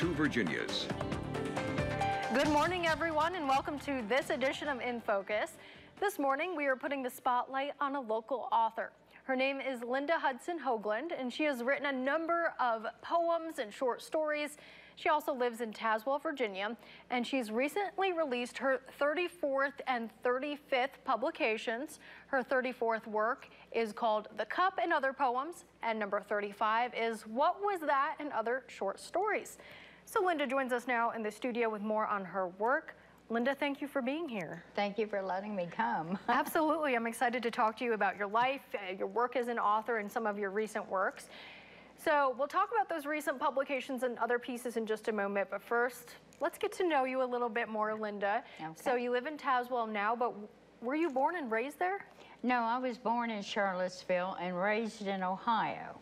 two Virginias. Good morning, everyone, and welcome to this edition of In Focus. This morning, we are putting the spotlight on a local author. Her name is Linda Hudson Hoagland, and she has written a number of poems and short stories. She also lives in Tazewell, Virginia, and she's recently released her 34th and 35th publications. Her 34th work is called The Cup and Other Poems, and number 35 is What Was That and Other Short Stories. So Linda joins us now in the studio with more on her work. Linda, thank you for being here. Thank you for letting me come. Absolutely. I'm excited to talk to you about your life, uh, your work as an author, and some of your recent works. So we'll talk about those recent publications and other pieces in just a moment, but first, let's get to know you a little bit more, Linda. Okay. So you live in Tazewell now, but were you born and raised there? No, I was born in Charlottesville and raised in Ohio.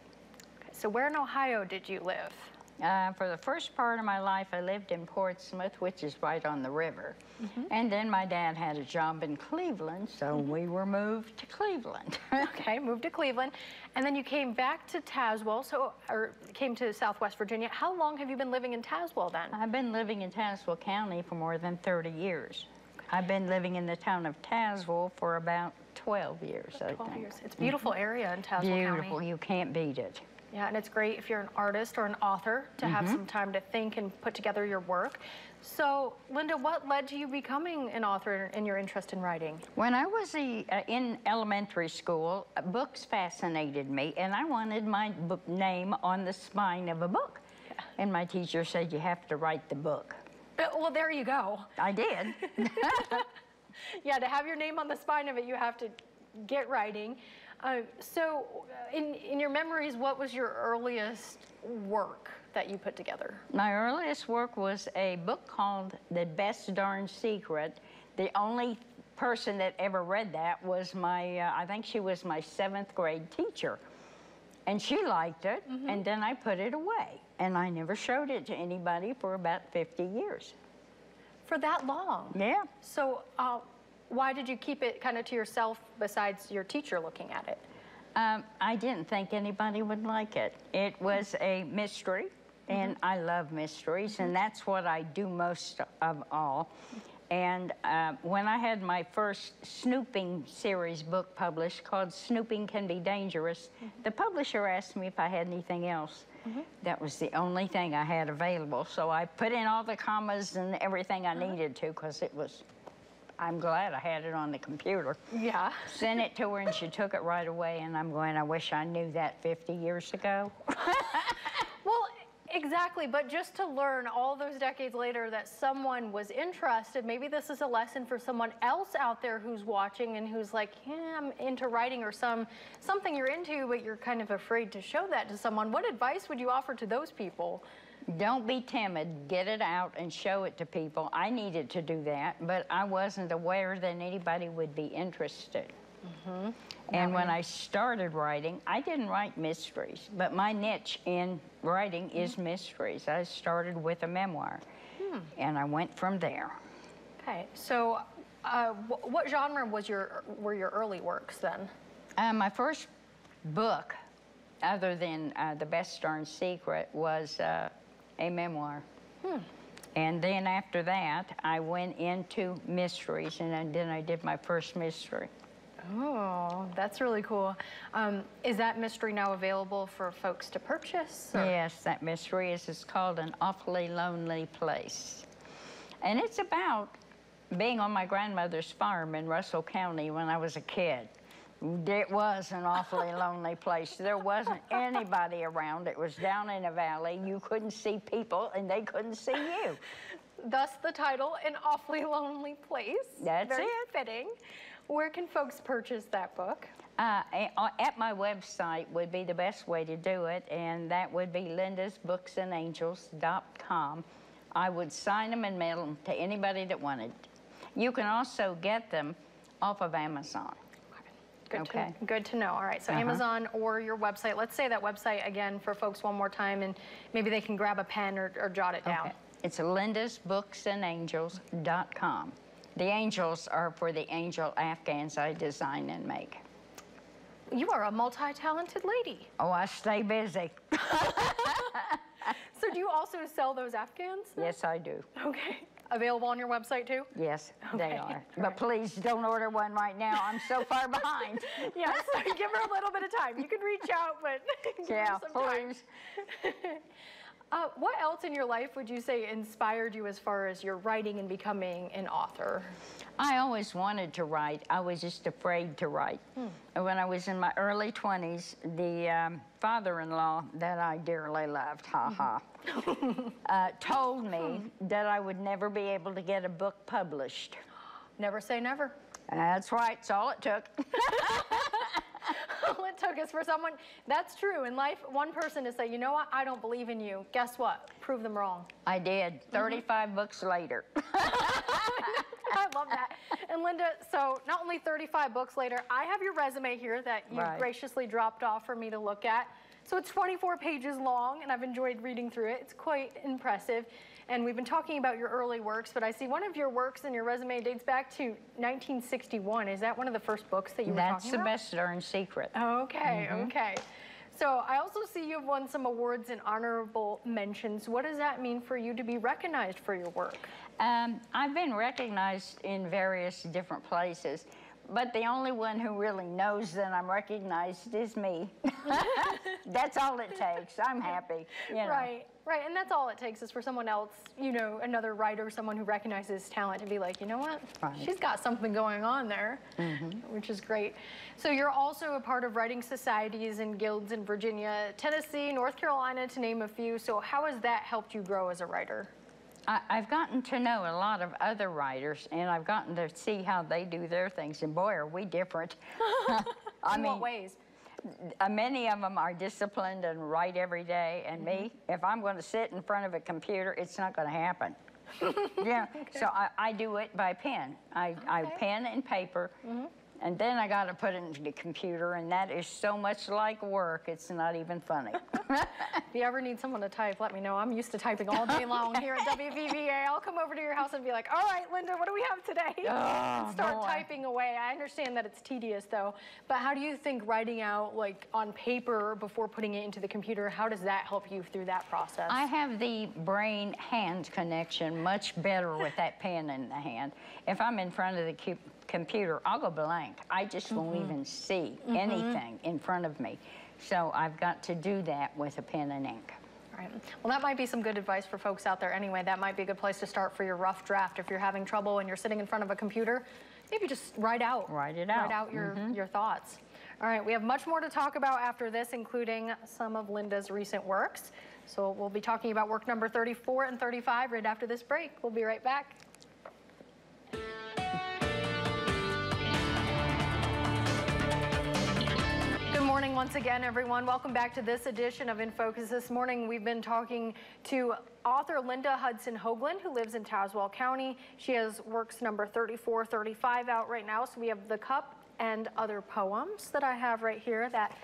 Okay, so where in Ohio did you live? Uh, for the first part of my life, I lived in Portsmouth, which is right on the river. Mm -hmm. And then my dad had a job in Cleveland, so mm -hmm. we were moved to Cleveland. okay, moved to Cleveland. And then you came back to Tazewell, so, or came to Southwest Virginia. How long have you been living in Tazewell then? I've been living in Tazewell County for more than 30 years. I've been living in the town of Tazewell for about 12 years, 12 I think. years. It's a beautiful mm -hmm. area in Tazewell beautiful. County. Beautiful. You can't beat it. Yeah, and it's great if you're an artist or an author to mm -hmm. have mm-hmm. some time to think and put together your work. So, Linda, what led to you becoming an author and your interest in writing? When I was a, uh, in elementary school, uh, books fascinated me, and I wanted my book name on the spine of a book. Yeah. And my teacher said, you have to write the book. Uh, well, there you go. I did. yeah, to have your name on the spine of it, you have to get writing. Uh, so, in, in your memories, what was your earliest work that you put together? My earliest work was a book called The Best Darn Secret. The only person that ever read that was my, uh, I think she was my seventh grade teacher. And she liked it, mm -hmm. and then I put it away. And I never showed it to anybody for about 50 years. For that long? Yeah. So, uh, why did you keep it kind of to yourself besides your teacher looking at it? Um, I didn't think anybody would like it. It was a mystery, and mm -hmm. I love mysteries, and that's what I do most of all. And uh, when I had my first snooping series book published called Snooping Can Be Dangerous, mm -hmm. the publisher asked me if I had anything else. Mm -hmm. That was the only thing I had available. So I put in all the commas and everything I uh-huh. needed to because it was I'm glad I had it on the computer. Yeah. Sent it to her and she took it right away and I'm going, I wish I knew that 50 years ago. well, exactly, but just to learn all those decades later that someone was interested, maybe this is a lesson for someone else out there who's watching and who's like, yeah, I'm into writing or some something you're into, but you're kind of afraid to show that to someone. What advice would you offer to those people? Don't be timid. Get it out and show it to people. I needed to do that, but I wasn't aware that anybody would be interested. Mm -hmm. And when I started writing, I didn't write mysteries, but my niche in writing mm -hmm. is mysteries. I started with a memoir, hmm. and I went from there. Okay, so uh, what genre was your were your early works then? Uh, my first book, other than uh, The Best Darn Secret, was uh, a memoir. Hmm. And then after that, I went into mysteries, and then I did my first mystery. Oh, that's really cool. Um, is that mystery now available for folks to purchase? Or? Yes, that mystery is it's called An Awfully Lonely Place. And it's about being on my grandmother's farm in Russell County when I was a kid. It was an awfully lonely place. There wasn't anybody around. It was down in a valley. You couldn't see people, and they couldn't see you. Thus the title, An Awfully Lonely Place. That's Very it. fitting. Where can folks purchase that book? Uh, uh, at my website would be the best way to do it, and that would be lindasbooksandangels.com. I would sign them and mail them to anybody that wanted. You can also get them off of Amazon. Good okay. To, good to know. All right, so uh -huh. Amazon or your website. Let's say that website again for folks one more time, and maybe they can grab a pen or, or jot it down. Okay. It's lindasbooksandangels.com. The angels are for the angel afghans I design and make. You are a multi-talented lady. Oh, I stay busy. so do you also sell those Afghans? Yes, I do. Okay. Available on your website too? Yes, Okay, they are. all But please don't order one right now. I'm so far behind. Yes, give her a little bit of time. You can reach out, but give her Yeah, some time. please. Uh, what else in your life would you say inspired you as far as your writing and becoming an author? I always wanted to write. I was just afraid to write. And When I was in my early 20s, the um, father-in-law that I dearly loved, ha ha, uh, told me that I would never be able to get a book published. Never say never. That's right. It's all it took. It took is for someone, that's true. In life, one person to say, you know what, I don't believe in you. Guess what? Prove them wrong. I did. Mm-hmm. 35 books later. I love that. And Linda, so not only 35 books later, I have your resume here that you Right. graciously dropped off for me to look at. So it's 24 pages long, and I've enjoyed reading through it. It's quite impressive. And we've been talking about your early works, but I see one of your works in your resume dates back to 1961. Is that one of the first books that you were That's talking the best darn secret. Okay, okay. So I also see you've won some awards and honorable mentions. What does that mean for you to be recognized for your work? Um, I've been recognized in various different places, but the only one who really knows that I'm recognized is me. That's all it takes. I'm happy. You know. Right, right. And that's all it takes is for someone else, you know, another writer, someone who recognizes talent to be like, you know what? Right. She's got something going on there, mm-hmm. which is great. So you're also a part of writing societies and guilds in Virginia, Tennessee, North Carolina, to name a few. So how has that helped you grow as a writer? I, I've gotten to know a lot of other writers, and I've gotten to see how they do their things. And boy, are we different. I in mean, what ways? uh, many of them are disciplined and write every day, and me, Mm-hmm. if I'm going to sit in front of a computer, it's not going to happen. yeah, so I, I do it by pen. I, I Okay. Mm-hmm. pen and paper, and then I got to put it into the computer, and that is so much like work, it's not even funny. If you ever need someone to type, let me know. I'm used to typing all day long here at WVVA. I'll come over to your house and be like, all right, Linda, what do we have today? Oh, start boy. typing away. I understand that it's tedious though, but how do you think writing out like on paper before putting it into the computer, how does that help you through that process? I have the brain-hand connection much better with that pen in the hand. If I'm in front of the cu- computer, I'll go blank. I just won't mm-hmm. even see mm-hmm. anything in front of me. So I've got to do that with a pen and ink. All right. Well, that might be some good advice for folks out there anyway. That might be a good place to start for your rough draft. If you're having trouble and you're sitting in front of a computer, maybe just write out. Write it out. Write out. your, mm-hmm. your thoughts. All right, we have much more to talk about after this, including some of Linda's recent works. So we'll be talking about work number 34 and 35 right after this break. We'll be right back. Morning once again, everyone. Welcome back to this edition of In Focus. This morning, we've been talking to author Linda Hudson Hoagland, who lives in Tazewell County. She has works number 34, 35 out right now. So we have The Cup and other poems that I have right here that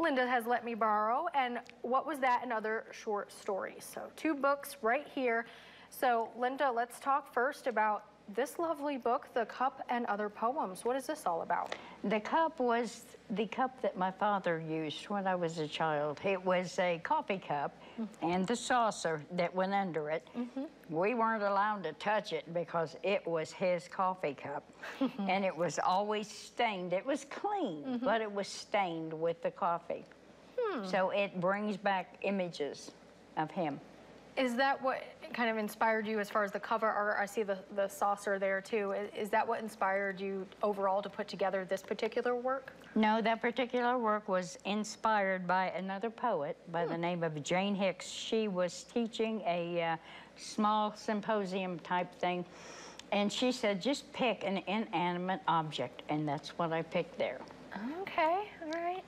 Linda has let me borrow. And what was that and other short stories? So two books right here. So Linda, let's talk first about this lovely book, The Cup and Other Poems. What is this all about? The cup was the cup that my father used when I was a child. It was a coffee cup mm-hmm. and the saucer that went under it. Mm-hmm. We weren't allowed to touch it because it was his coffee cup. Mm-hmm. and it was always stained. It was clean, but it was stained with the coffee. Hmm. So it brings back images of him. Is that what kind of inspired you as far as the cover art? I see the, the saucer there too. I- Is that what inspired you overall to put together this particular work? No, that particular work was inspired by another poet by the name of Jane Hicks. She was teaching a uh, small symposium type thing, and she said, just pick an inanimate object, and that's what I picked there. Okay, all right.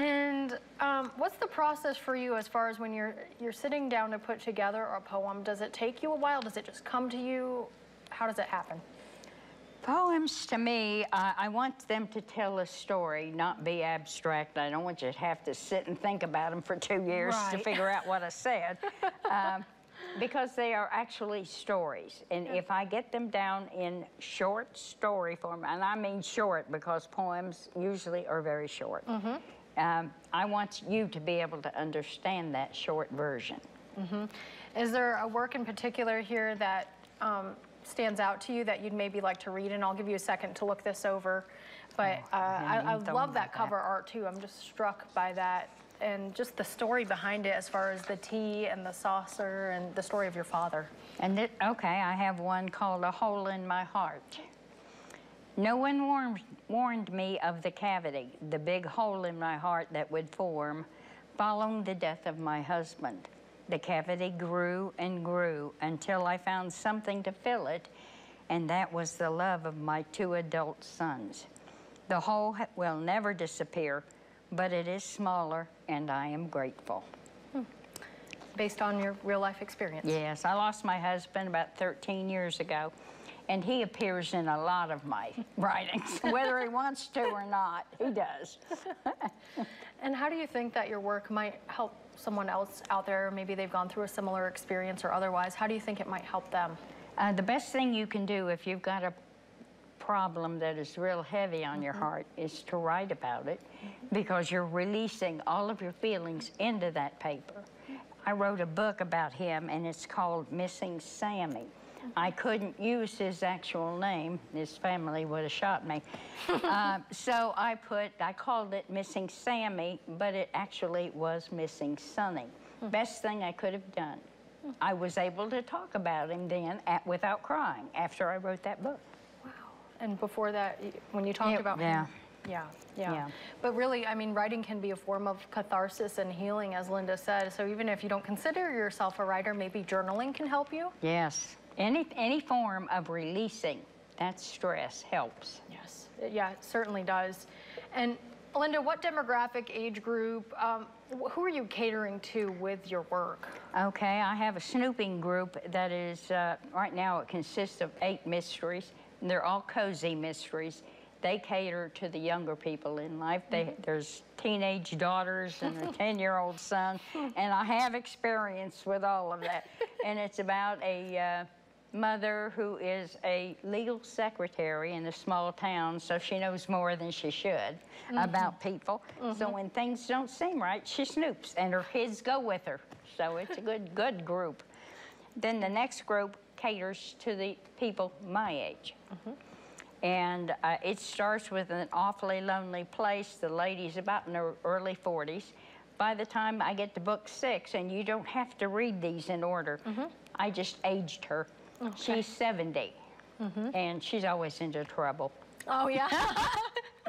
And um, what's the process for you as far as when you're you're sitting down to put together a poem? Does it take you a while? Does it just come to you? How does it happen? Poems to me, I I want them to tell a story, not be abstract. I don't want you to have to sit and think about them for two years to figure out what I said. um, because they are actually stories. And if I get them down in short story form, and I mean short because poems usually are very short, um, I want you to be able to understand that short version. Is there a work in particular here that um, stands out to you that you'd maybe like to read? And I'll give you a second to look this over. But uh, I, I love that that. cover art too. I'm just struck by that and just the story behind it as far as the tea and the saucer and the story of your father. And it, okay, I have one called A Hole in My Heart. No one warned, warned me of the cavity, the big hole in my heart that would form following the death of my husband. The cavity grew and grew until I found something to fill it, and that was the love of my two adult sons. The hole will never disappear, but it is smaller, and I am grateful. Hmm. Based on your real life experience. Yes, I lost my husband about 13 years ago, and he appears in a lot of my writings, whether he wants to or not. He does. And how do you think that your work might help someone else out there? Maybe they've gone through a similar experience or otherwise. How do you think it might help them? Uh, the best thing you can do if you've got a problem that is real heavy on your heart is to write about it because you're releasing all of your feelings into that paper. I wrote a book about him and it's called Missing Sammy. I couldn't use his actual name. His family would have shot me. uh, so I put, I called it Missing Sammy, but it actually was Missing Sonny. Best thing I could have done. I was able to talk about him then at, without crying after I wrote that book. Wow. And before that, when you talked Yeah, about yeah. him, yeah, yeah, Yeah. But really, I mean, writing can be a form of catharsis and healing, as Linda said. So even if you don't consider yourself a writer, maybe journaling can help you. Yes. Any, any form of releasing that stress helps. Yes, yeah, it certainly does. And Linda, what demographic, age group, um, wh- who are you catering to with your work? Okay, I have a snooping group that is, uh, right now it consists of eight mysteries. And they're all cozy mysteries. They cater to the younger people in life. They, There's teenage daughters and a 10-year-old son, and I have experience with all of that. And it's about a uh, mother who is a legal secretary in a small town, so she knows more than she should mm-hmm. about people. So mm-hmm. when things don't seem right, she snoops, and her kids go with her. So it's a good, good group. Then the next group caters to the people my age. Mm-hmm. And uh, it starts with an awfully lonely place. The lady's about in her early 40s. By the time I get to book six, and you don't have to read these in order, I just aged her. She's 70, and she's always into trouble. Oh, yeah.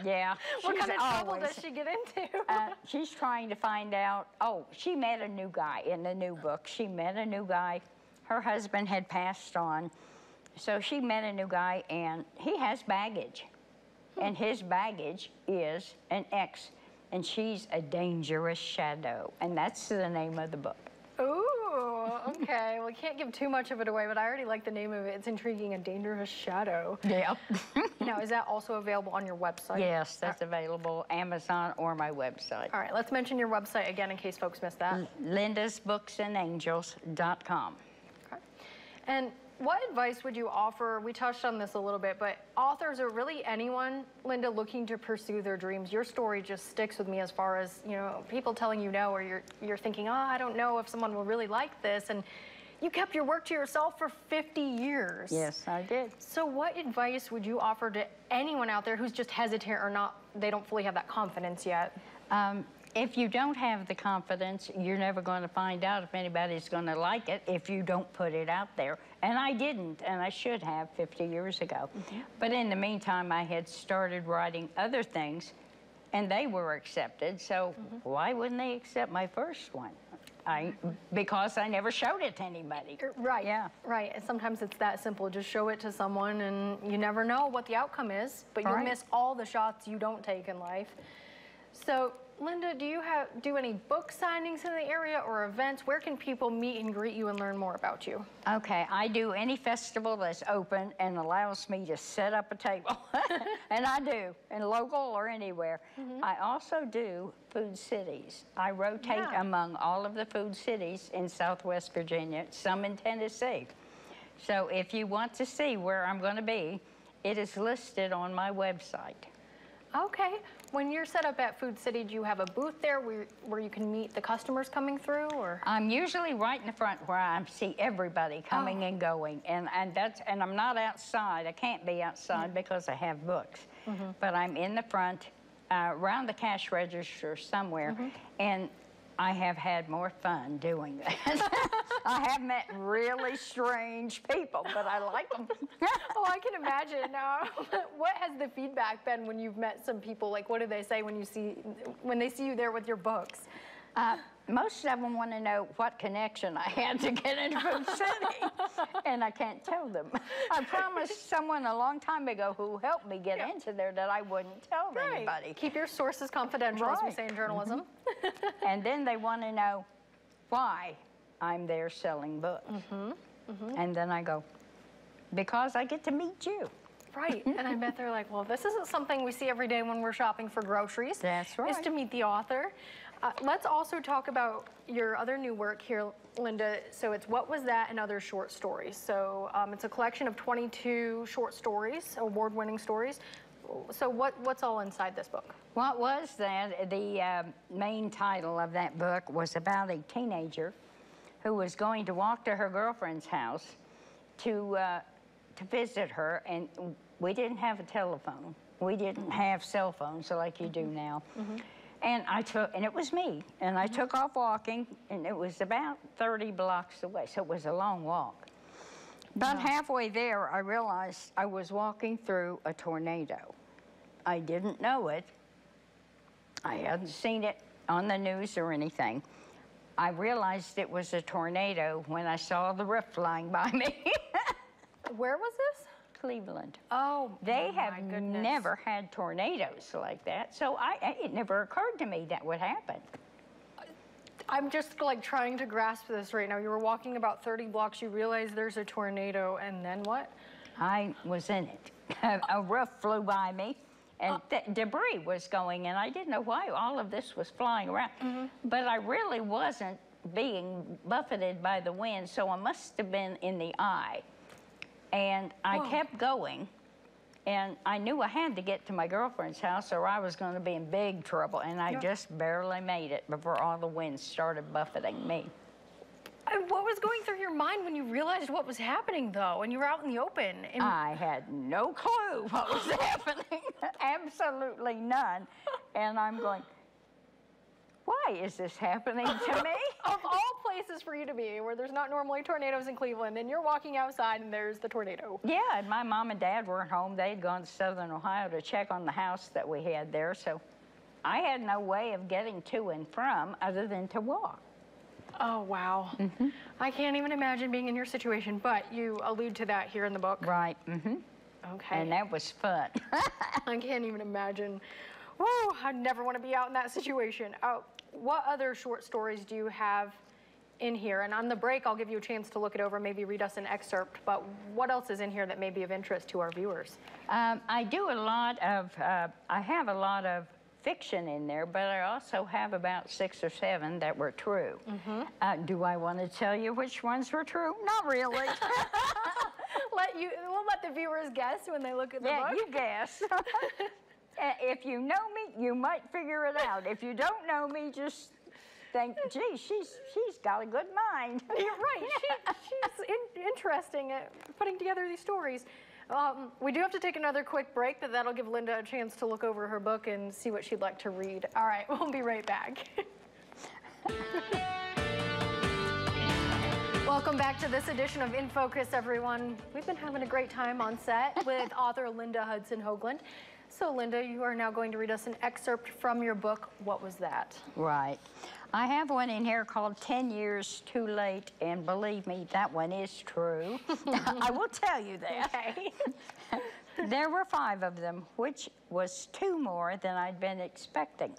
Yeah, what kind of trouble always- does she get into? uh, she's trying to find out. Oh, she met a new guy in the new book. She met a new guy. Her husband had passed on. So she met a new guy, and he has baggage. And his baggage is an ex, and she's a dangerous shadow. And that's the name of the book. Ooh, okay. Well, we can't give too much of it away, but I already like the name of it. It's intriguing, A Dangerous Shadow. Yeah. now, is that also available on your website? yes, that's available Amazon or my website. All right, let's mention your website again in case folks missed that. lindasbooksandangels.com. Okay. And what advice would you offer? We touched on this a little bit, but authors or really anyone, Linda, looking to pursue their dreams. Your story just sticks with me as far as you know, people telling you no, or you're you're thinking, oh, I don't know if someone will really like this, and you kept your work to yourself for 50 years. Yes, I did. So, what advice would you offer to anyone out there who's just hesitant or not? They don't fully have that confidence yet. Um, if you don't have the confidence, you're never going to find out if anybody's going to like it if you don't put it out there. And I didn't, and I should have 50 years ago. Mm-hmm. But in the meantime, I had started writing other things, and they were accepted. So mm-hmm. why wouldn't they accept my first one? I because I never showed it to anybody. Er, right. Yeah. Right. And sometimes it's that simple. Just show it to someone, and you never know what the outcome is, but Right. miss all the shots you don't take in life. So, Linda, do you have do any book signings in the area or events? Where can people meet and greet you and learn more about you? Okay, I do any festival that's open and allows me to set up a table. and I do, in local or anywhere. Mm-hmm. I also do food cities. I rotate Yeah. among all of the food cities in Southwest Virginia, some in Tennessee. So if you want to see where I'm going to be, it is listed on my website. Okay. When you're set up at Food City, do you have a booth there where, where you can meet the customers coming through or? I'm usually right in the front where I see everybody coming Oh. and going, and and that's and I'm not outside. I can't be outside mm-hmm. because I have books, mm-hmm. but I'm in the front, uh, around the cash register somewhere, mm-hmm. and I have had more fun doing that. I have met really strange people, but I like them. Oh, I can imagine. Uh, what has the feedback been when you've met some people? Like, what do they say when you see when they see you there with your books? Uh, most of them want to know what connection I had to get into Food City, and I can't tell them. I promised someone a long time ago who helped me get into there that I wouldn't tell anybody. Keep your sources confidential, as we say in journalism. And then they want to know why I'm there selling books. And then I go, because I get to meet you. Right. And I bet they're like, well, this isn't something we see every day when we're shopping for groceries. That's right. Is to meet the author. Uh, let's also talk about your other new work here, Linda. So it's What Was That and Other Short Stories. So um, it's a collection of 22 short stories, award-winning stories. So what, what's all inside this book? What was that? The um main title of that book was about a teenager who was going to walk to her girlfriend's house to uh, to visit her, and we didn't have a telephone. We didn't have cell phones like you do mm-hmm. now. Mm-hmm. And I took, and it was me, and I mm-hmm. took off walking, and it was about 30 blocks away, so it was a long walk. About halfway there, I realized I was walking through a tornado. I didn't know it. I hadn't seen it on the news or anything. I realized it was a tornado when I saw the roof flying by me. Where was this? Cleveland. Oh, They have goodness. never had tornadoes like that, so I, I- it never occurred to me that would happen. I'm just like trying to grasp this right now. You were walking about 30 blocks, you realize there's a tornado, and then what? I was in it. a roof flew by me, and oh. th- debris was going, and I didn't know why all of this was flying around. Mm-hmm. But I really wasn't being buffeted by the wind, so I must have been in the eye. And I Whoa. kept going, and I knew I had to get to my girlfriend's house, or I was going to be in big trouble. And I just barely made it before all the wind started buffeting me. And what was going through your mind when you realized what was happening, though, and you were out in the open? And I had no clue what was happening, absolutely none. And I'm going, why is this happening to me? of all places for you to be, where there's not normally tornadoes in Cleveland, and you're walking outside and there's the tornado. yeah, and my mom and dad weren't home. They'd gone to Southern Ohio to check on the house that we had there. So I had no way of getting to and from other than to walk. Oh, wow. Mm-hmm. I can't even imagine being in your situation, but you allude to that here in the book. Right. Mm -hmm. Okay. And that was fun. I can't even imagine. Woo, I never want to be out in that situation. Uh, what other short stories do you have in here? And on the break, I'll give you a chance to look it over, maybe read us an excerpt. But what else is in here that may be of interest to our viewers? Um, I do a lot of, uh, I have a lot of fiction in there, but I also have about six or seven that were true. Uh, do I want to tell you which ones were true? Not really. let you, we'll let the viewers guess when they look at the yeah, book. you guess. Uh, if you know me, you might figure it out. If you don't know me, just think, gee, she's she's got a good mind. You're right. She, she's in, interesting at putting together these stories. Um, we do have to take another quick break, but that'll give Linda a chance to look over her book and see what she'd like to read. All right, we'll be right back. Welcome back to this edition of In Focus, everyone. We've been having a great time on set with author Linda Hudson Hoagland. So, Linda, you are now going to read us an excerpt from your book, What Was That? Right. I have one in here called 10 Years Too Late, and believe me, that one is true. I will tell you that. Okay. There were five of them, which was two more than I'd been expecting.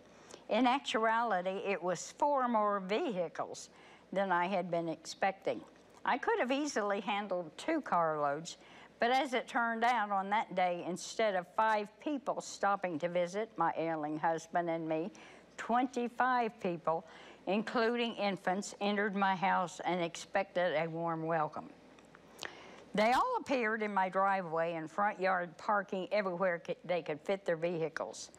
In actuality, it was four more vehicles than I had been expecting. I could have easily handled two carloads, but as it turned out on that day, instead of five people stopping to visit my ailing husband and me, 25 people, including infants, entered my house and expected a warm welcome. They all appeared in my driveway and front yard parking everywhere they could fit their vehicles.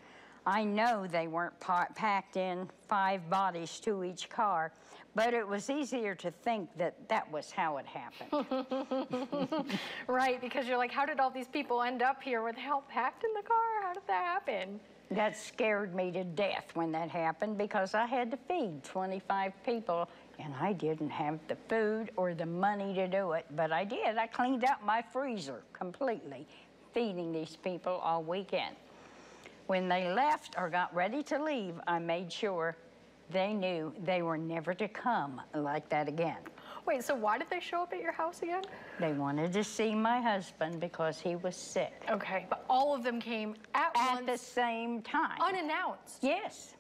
I know they weren't pa- packed in five bodies to each car, but it was easier to think that that was how it happened. Right, because you're like, how did all these people end up here with help packed in the car? How did that happen? that scared me to death when that happened because I had to feed 25 people and I didn't have the food or the money to do it, but I did. I cleaned out my freezer completely, feeding these people all weekend. When they left or got ready to leave, I made sure they knew they were never to come like that again. Wait, so why did they show up at your house again? They wanted to see my husband because he was sick Okay, but all of them came at, at once, the same time. unannounced. yes,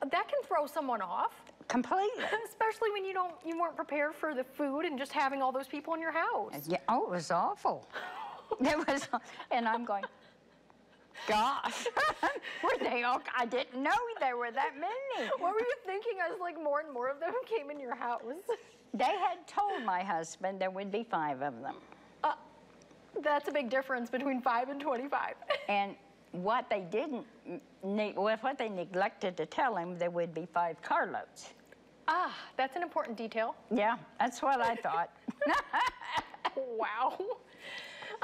That can throw someone off, completely. especially when you don't, you weren't prepared for the food and just having all those people in your house. Yeah, oh, it was awful. it was, and I'm going, gosh, were they all? I didn't know there were that many. What were you thinking as like more and more of them came in your house? They had told my husband there would be five of them, Uh, that's a big difference between five and 25. and what they didn't, what they neglected to tell him, there would be five carloads. ah, that's an important detail. Yeah, that's what I thought.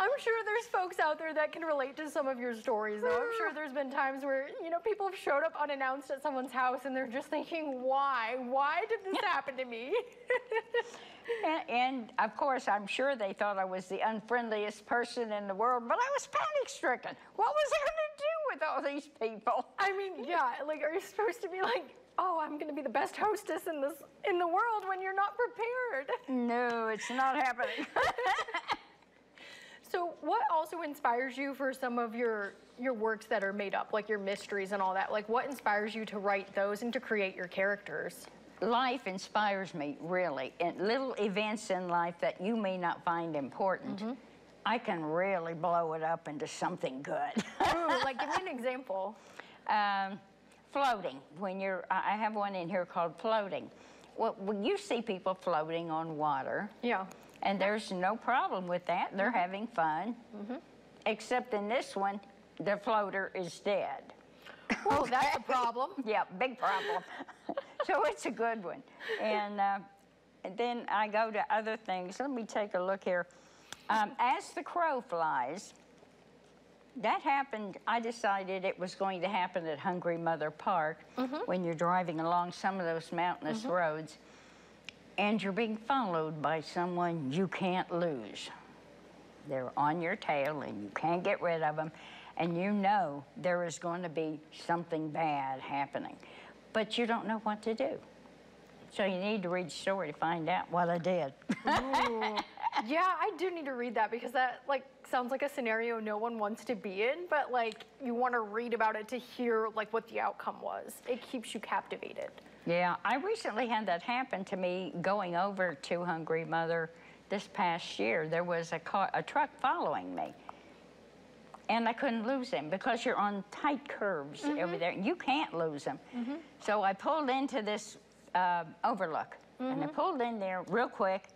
I'm sure there's folks out there that can relate to some of your stories, though. I'm sure there's been times where, you know, people have showed up unannounced at someone's house and they're just thinking, why? Why did this happen to me? And, and of course, I'm sure they thought I was the unfriendliest person in the world, but I was panic stricken. What was I going to do with all these people? I mean, yeah, like, are you supposed to be like, oh, I'm going to be the best hostess in this in the world when you're not prepared? No, it's not happening. So, what also inspires you for some of your your works that are made up, like your mysteries and all that? Like, what inspires you to write those and to create your characters? life inspires me, really. And little events in life that you may not find important, I can really blow it up into something good. Ooh, like, give me an example. um, floating. When you're, I I have one in here called floating. Well, when you see people floating on water, Yeah. And there's no problem with that. They're having fun. Except in this one, the floater is dead. Oh, that's a problem. Yeah, big problem. so it's a good one. And, uh, and then I go to other things. Let me take a look here. Um, As the crow flies, that happened. I decided it was going to happen at Hungry Mother Park when you're driving along some of those mountainous roads and you're being followed by someone you can't lose. They're on your tail and you can't get rid of them, and you know there is going to be something bad happening, but you don't know what to do. So you need to read the story to find out what I did. Yeah, I do need to read that because that like sounds like a scenario no one wants to be in, but like you want to read about it to hear like what the outcome was. It keeps you captivated. Yeah, I recently had that happen to me going over to Hungry Mother this past year. There was a, car, a truck following me. And I couldn't lose him because you're on tight curves over mm-hmm. there. and You can't lose him. Mm-hmm. So I pulled into this uh, overlook, and I mm-hmm. pulled in there real quick,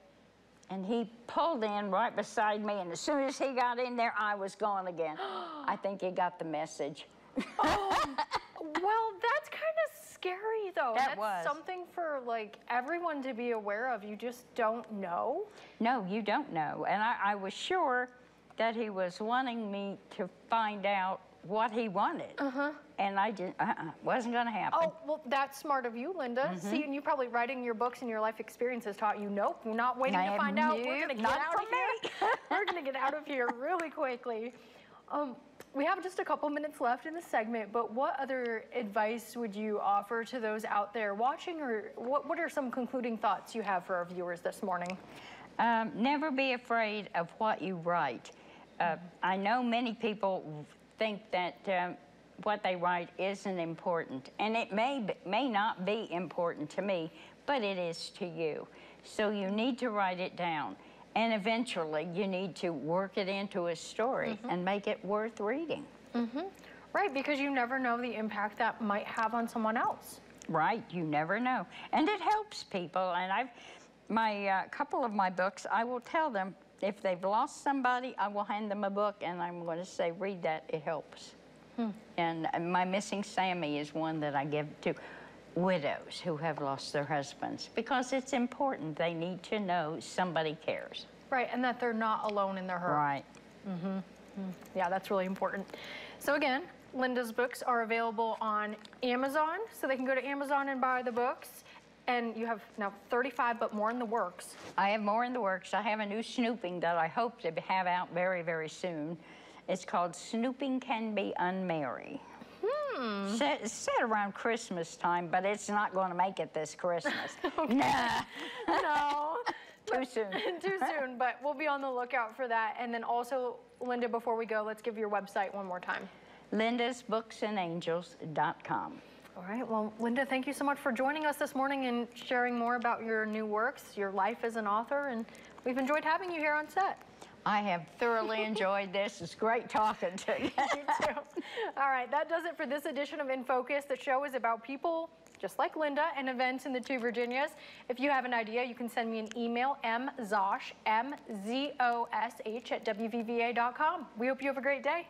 and he pulled in right beside me. And as soon as he got in there, I was gone again. I think he got the message. Oh, well, that's kind of scary though. That that's was. something for like everyone to be aware of. You just don't know. No, you don't know. And I, I was sure that he was wanting me to find out what he wanted. Uh-huh. And I didn't, uh-uh, wasn't going to happen. Oh, well, that's smart of you, Linda. Mm-hmm. See, and you probably writing your books and your life experiences taught you, nope, we're not waiting I to find out. We're going to get out of here. we're going to get out of here really quickly. Um, we have just a couple minutes left in the segment, but what other advice would you offer to those out there watching, or what, what are some concluding thoughts you have for our viewers this morning? Um, never be afraid of what you write. Uh, I know many people think that um, what they write isn't important, and it may may not be important to me, but it is to you. So you need to write it down, and eventually you need to work it into a story and make it worth reading. Right, because you never know the impact that might have on someone else. Right, you never know. And it helps people. And I've, my uh, couple of my books, I will tell them if they've lost somebody, I will hand them a book and I'm going to say, read that, it helps. And uh, my missing Sammy is one that I give to widows who have lost their husbands because it's important. They need to know somebody cares. Right, and that they're not alone in their hurt. Right. Mm-hmm. Yeah, that's really important. So again, Linda's books are available on Amazon, so they can go to Amazon and buy the books. And you have now 35, but more in the works. I have more in the works. I have a new snooping that I hope to have out very, very soon. It's called Snooping Can Be Unmerry. Hmm. Set, set around Christmas time, but it's not going to make it this Christmas. Nah, No, too soon. too soon, but we'll be on the lookout for that. And then also, Linda, before we go, let's give your website one more time. lindasbooksandangels.com. All right, well, Linda, thank you so much for joining us this morning and sharing more about your new works, your life as an author, and we've enjoyed having you here on set. I have thoroughly enjoyed this. It's great talking to you. You too. All right, that does it for this edition of In Focus. The show is about people just like Linda and events in the two Virginias. If you have an idea, you can send me an email, mzosh, M-Z-O-S-H at WVVA.com. We hope you have a great day.